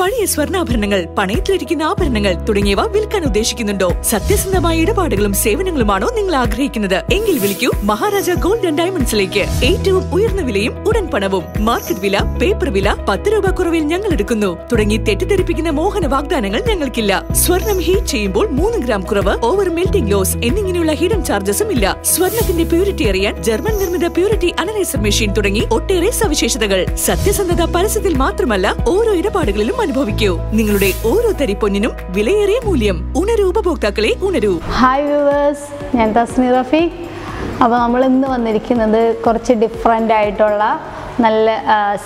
പഴയ സ്വർണാഭരണങ്ങൾ പണയത്തിലിരിക്കുന്ന ആഭരണങ്ങൾ തുടങ്ങിയവ വിൽക്കാൻ ഉദ്ദേശിക്കുന്നുണ്ടോ? സത്യസന്ധമായ ഇടപാടുകളും സേവനങ്ങളുമാണോ നിങ്ങൾ ആഗ്രഹിക്കുന്നത്? എങ്കിൽ വിളിക്കൂ മഹാരാജ ഗോൾഡ് ആൻഡ് ഡയമണ്ട്സിലേക്ക്. ഏറ്റവും ഉയർന്ന വിലയും ഉടൻ പണവും. മാർക്കറ്റ് വില പേപ്പർ വില പത്ത് രൂപ കുറവിൽ ഞങ്ങൾ എടുക്കുന്നു. തുടങ്ങി തെറ്റിദ്ധരിപ്പിക്കുന്ന മോഹന വാഗ്ദാനങ്ങൾ ഞങ്ങൾക്കില്ല. സ്വർണം ഹീറ്റ് ചെയ്യുമ്പോൾ മൂന്ന് ഗ്രാം കുറവ് ഓവർ മെൽറ്റിംഗ് ലോസ് എന്നിങ്ങനെയുള്ള ഹിഡൻ ചാർജസും ഇല്ല. സ്വർണത്തിന്റെ പ്യൂരിറ്റി അറിയാൻ ജർമ്മൻ നിർമ്മിത പ്യൂരിറ്റി അനലൈസർ മെഷീൻ തുടങ്ങി ഒട്ടേറെ സവിശേഷതകൾ. സത്യസന്ധത പരസ്യത്തിൽ മാത്രമല്ല ഓരോ ഇടപാടുകളിലും അനുഭവിക്കൂ. നിങ്ങളുടെ ഓരോ തരി പൊന്നിനും വിലയേറിയ മൂല്യം. ഉണരൂ. ഉപഭോക്താക്കളെ ഉണരൂ. ഹായ് വ്യൂവേഴ്സ് ഞാൻ തസ്നി റഫി. അപ്പോൾ നമ്മൾ ഇന്ന് വന്നിരിക്കുന്നത് കുറച്ച് ഡിഫറെന്റ് ആയിട്ടുള്ള നല്ല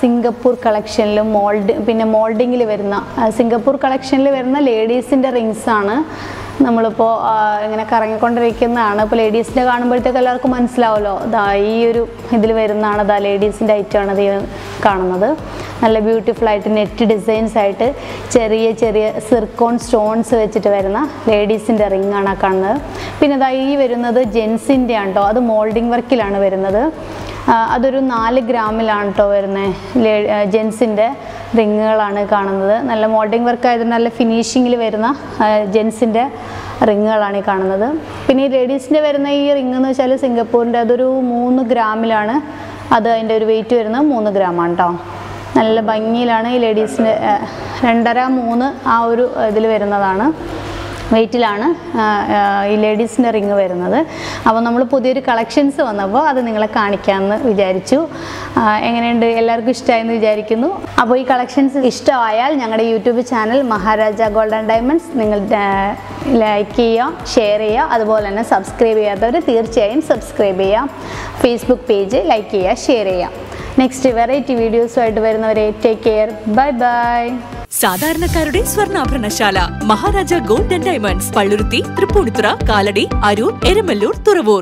സിംഗപ്പൂർ കളക്ഷനിൽ മോൾഡ് പിന്നെ മോൾഡിങ്ങിൽ വരുന്ന സിംഗപ്പൂർ കളക്ഷനിൽ വരുന്ന ലേഡീസിന്റെ റിങ്സ് ആണ്. നമ്മളിപ്പോൾ ഇങ്ങനെ കറങ്ങിക്കൊണ്ടിരിക്കുന്നതാണ്. ഇപ്പോൾ ലേഡീസിന്റെ കാണുമ്പോഴത്തേക്ക് എല്ലാവർക്കും മനസ്സിലാവുമല്ലോ ദാ ഈ ഒരു ഇതിൽ വരുന്നതാണ് ദാ ലേഡീസിന്റെ ഐറ്റമാണ് ഇത് കാണുന്നത്. നല്ല ബ്യൂട്ടിഫുൾ ആയിട്ട് നെറ്റ് ഡിസൈൻസ് ആയിട്ട് ചെറിയ ചെറിയ സിർക്കോൺ സ്റ്റോൺസ് വെച്ചിട്ട് വരുന്ന ലേഡീസിന്റെ റിംഗ് ആണ് ആ കാണുന്നത്. പിന്നെ ഇതാ ഈ വരുന്നത് ജെൻസിന്റെ ആണ് അത് മോൾഡിംഗ് വർക്കിലാണ് വരുന്നത്. അതൊരു നാല് ഗ്രാമിലാണ് കേട്ടോ വരുന്നത് ജെൻസിന്റെ റിങ്ങുകളാണ് കാണുന്നത്. നല്ല മോൾഡിംഗ് വർക്ക് ആയതുകൊണ്ട് നല്ല ഫിനിഷിങ്ങിൽ വരുന്ന ജെൻസിന്റെ റിങ്ങുകളാണ് ഈ കാണുന്നത്. പിന്നെ ഈ ലേഡീസിന്റെ വരുന്ന ഈ റിങ് എന്ന് വെച്ചാൽ സിംഗപ്പൂരിന്റെ അതൊരു മൂന്ന് ഗ്രാമിലാണ് അത് അതിന്റെ ഒരു വെയിറ്റ് വരുന്നത് മൂന്ന് ഗ്രാമാണ് കേട്ടോ നല്ല ഭംഗിയിലാണ് ഈ ലേഡീസിന് രണ്ടര മൂന്ന് ആ ഒരു ഇതിൽ വരുന്നതാണ്. വെയിറ്റിലാണ് ഈ ലേഡീസിന്റെ റിങ് വരുന്നത്. അപ്പോൾ നമ്മൾ പുതിയൊരു കളക്ഷൻസ് വന്നപ്പോൾ അത് നിങ്ങളെ കാണിക്കാമെന്ന് വിചാരിച്ചു. എങ്ങനെയുണ്ട്? എല്ലാവർക്കും ഇഷ്ടമായെന്ന് വിചാരിക്കുന്നു. അപ്പോൾ ഈ കളക്ഷൻസ് ഇഷ്ടമായാൽ ഞങ്ങളുടെ YouTube channel Maharaja golden diamonds നിങ്ങൾ ലൈക്ക് ചെയ്യുക ഷെയർ ചെയ്യുക. അതുപോലെ തന്നെ സബ്സ്ക്രൈബ് ചെയ്യാത്തവർ തീർച്ചയായും സബ്സ്ക്രൈബ് ചെയ്യുക. ഫേസ്ബുക്ക് പേജ് ലൈക്ക് ചെയ്യുക ഷെയർ ചെയ്യുക. നെക്സ്റ്റ് വെറൈറ്റി വീഡിയോസുമായിട്ട് വരുന്നവരെ ടേക്ക് കെയർ ബൈ ബൈ സാധാരണക്കാരുടെ സ്വർണാഭരണശാല. Maharaja gold and diamonds. Palluruthy Tripunithura Kalady Aroor Eramallur Thuravoor.